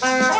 Bye.